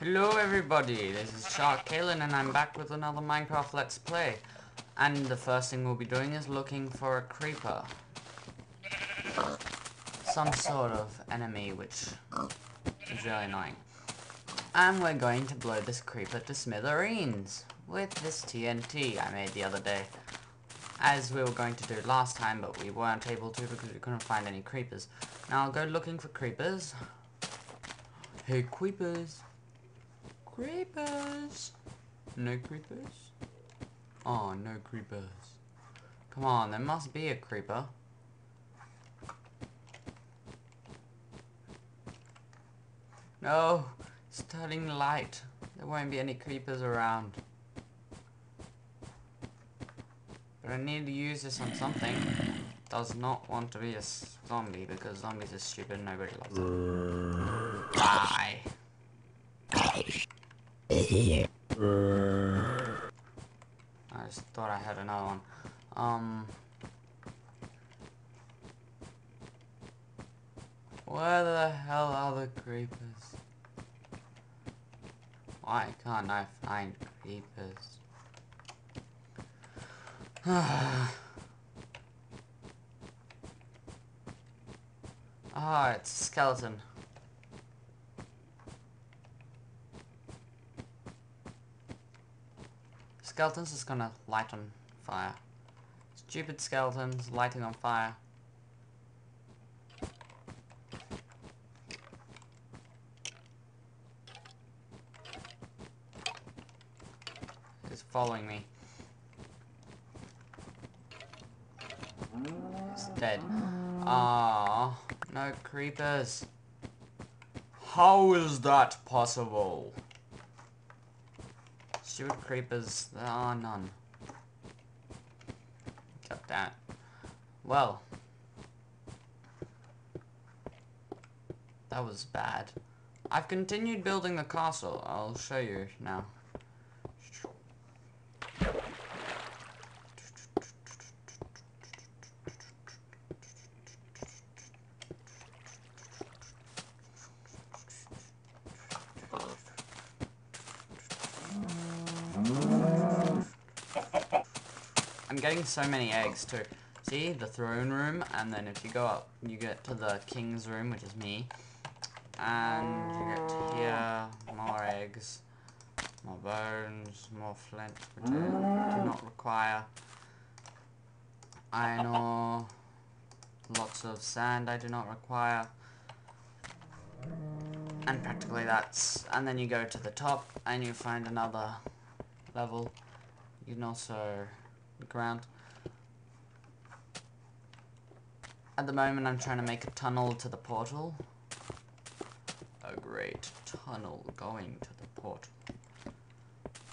Hello everybody, this is Shark Caolan and I'm back with another Minecraft Let's Play. And the first thing we'll be doing is looking for a creeper. Some sort of enemy which is really annoying. And we're going to blow this creeper to smithereens with this TNT I made the other day. As we were going to do last time, but we weren't able to because we couldn't find any creepers. Now I'll go looking for creepers. Hey creepers. Creepers. No creepers? Oh, no creepers. Come on, there must be a creeper. No, it's turning light. There won't be any creepers around. But I need to use this on something. Does not want to be a zombie because zombies are stupid and nobody loves them. Die. I just thought I had another one. Um. Where the hell are the creepers? Why can't I find creepers? Ah, oh, it's a skeleton. Skeletons is gonna light on fire. Stupid skeletons lighting on fire. He's following me. It's dead. Ah, no creepers. How is that possible? Stupid creepers, there uh, are none. Except that. Well. That was bad. I've continued building the castle. I'll show you now. I'm getting so many eggs too. See, the throne room, and then if you go up, you get to the king's room, which is me. And you get to here, more eggs, more bones, more flint, which I do not require. Iron ore, lots of sand I do not require. And practically that's, and then you go to the top, and you find another level. You can also ground. At the moment I'm trying to make a tunnel to the portal. A great tunnel going to the portal.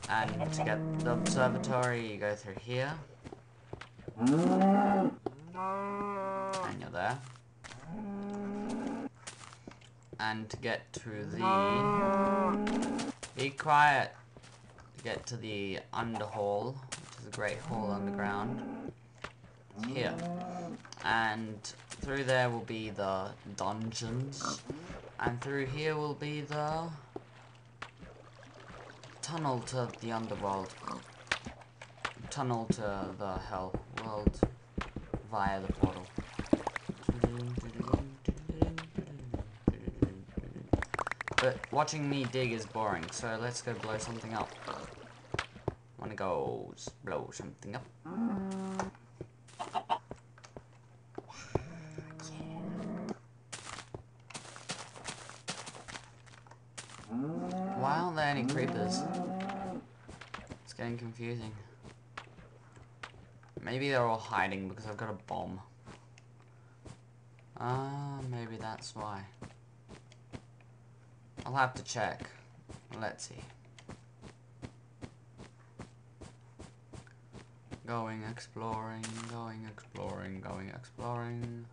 And to get the observatory you go through here. And you're there. And to get to the... Be quiet! To get to the underhall, a great hall underground. Here. And through there will be the dungeons. And through here will be the tunnel to the underworld. Tunnel to the hell world via the portal. But watching me dig is boring, so let's go blow something up wanna go blow something up. Why aren't there any creepers? It's getting confusing. Maybe they're all hiding because I've got a bomb. Ah, uh, maybe that's why. I'll have to check. Let's see. Going exploring, going exploring, going exploring.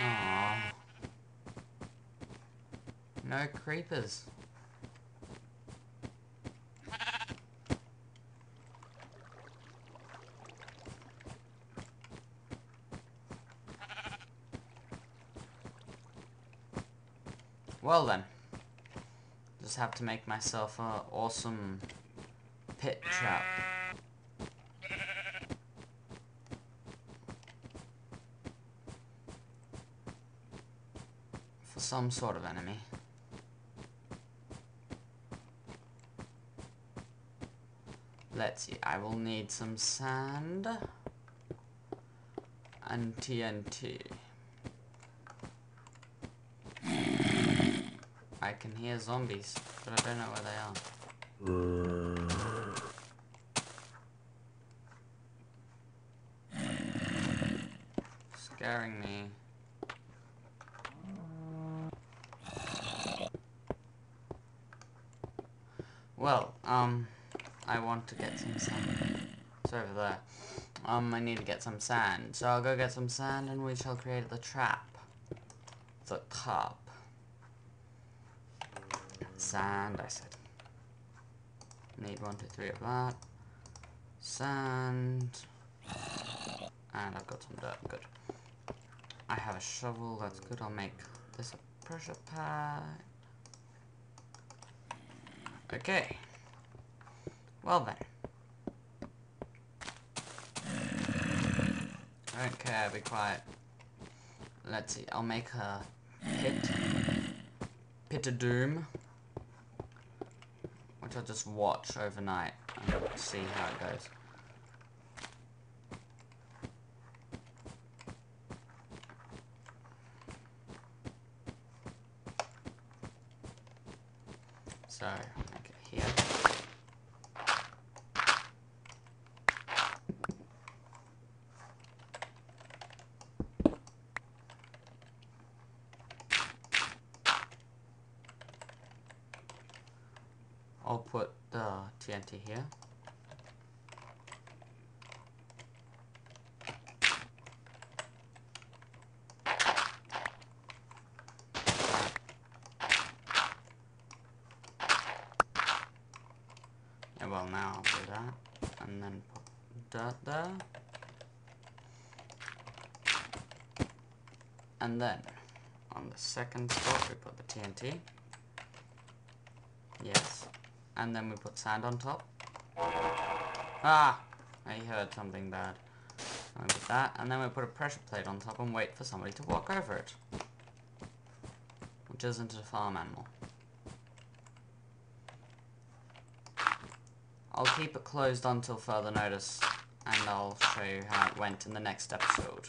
Aww. No creepers. Well then. Have to make myself a awesome pit trap. For some sort of enemy. Let's see, I will need some sand and TNT. I can hear zombies, but I don't know where they are. Scaring me. Well, um, I want to get some sand. It's over there. Um, I need to get some sand. So I'll go get some sand and we shall create the trap. The top. Sand, I said. Need one, two, three of that. Sand. And I've got some dirt, good. I have a shovel, that's good. I'll make this a pressure pad. Okay. Well then. Okay, be quiet. Let's see, I'll make a pit. Pit of doom. Which I'll just watch overnight and see how it goes. So, make it here. I'll put the TNT here. Yeah, well now I'll do that. And then put dirt there. And then on the second spot we put the TNT. Yes. And then we put sand on top. Ah! I heard something bad. And we put that, and then we put a pressure plate on top and wait for somebody to walk over it. Which isn't a farm animal. I'll keep it closed until further notice, and I'll show you how it went in the next episode.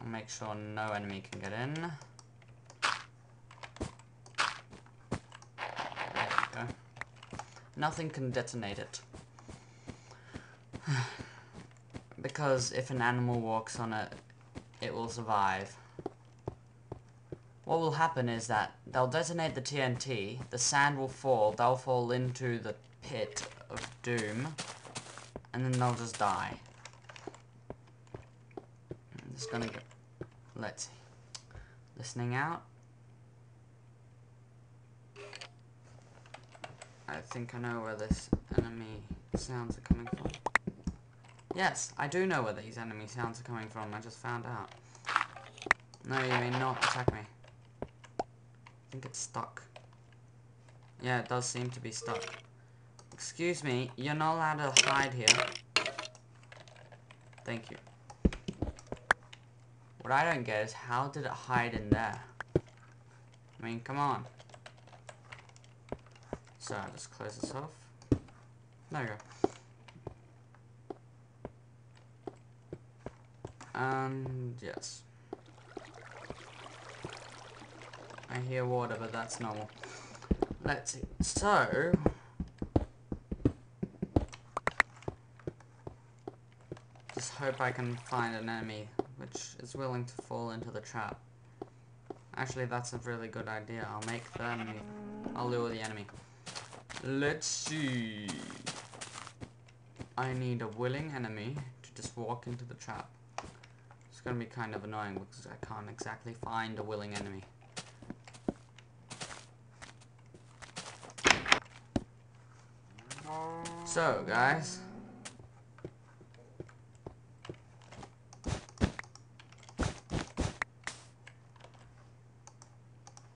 I'll make sure no enemy can get in. There we go. Nothing can detonate it. because if an animal walks on it, it will survive. What will happen is that they'll detonate the TNT, the sand will fall, they'll fall into the pit of doom, and then they'll just die. I'm just gonna get, let's listening out. I think I know where this enemy sounds are coming from. Yes, I do know where these enemy sounds are coming from, I just found out. No, you may not attack me. I think it's stuck. Yeah, it does seem to be stuck. Excuse me, you're not allowed to hide here. Thank you. What I don't get is how did it hide in there? I mean, come on. So, I'll just close this off. There we go. And, yes. I hear water, but that's normal. Let's see. So... Just hope I can find an enemy which is willing to fall into the trap. Actually, that's a really good idea. I'll make the enemy... I'll lure the enemy. Let's see... I need a willing enemy to just walk into the trap. It's gonna be kind of annoying because I can't exactly find a willing enemy. So, guys.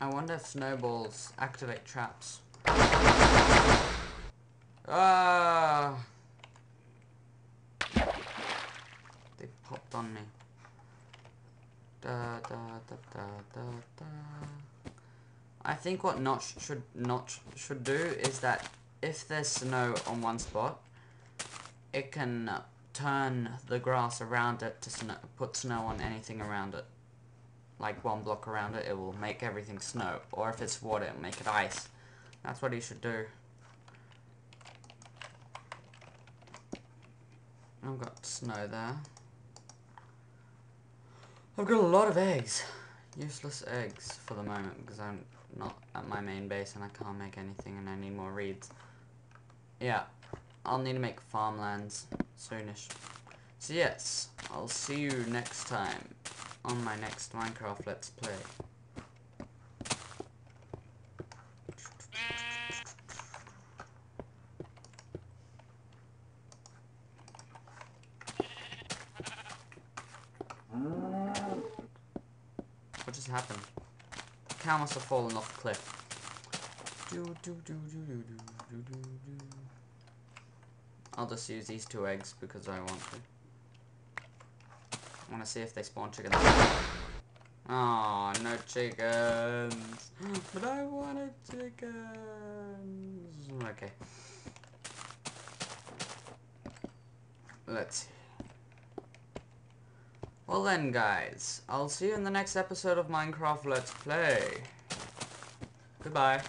I wonder if snowballs activate traps. Ah! They popped on me. Da, da, da, da, da. I think what Notch should Notch should do is that if there's snow on one spot, it can uh, turn the grass around it to put snow on anything around it. Like one block around it, it will make everything snow. Or if it's water, it'll make it ice. That's what he should do. I've got snow there. I've got a lot of eggs. Useless eggs for the moment because I'm not at my main base and I can't make anything and I need more reeds. Yeah, I'll need to make farmlands soonish. So yes, I'll see you next time on my next Minecraft Let's Play. What just happened? The cow must have fallen off the cliff. I'll just use these two eggs because I want to. I want to see if they spawn chickens. Oh, no chickens. But I wanted chickens. Okay. Let's see. Well then, guys, I'll see you in the next episode of Minecraft Let's Play. Goodbye.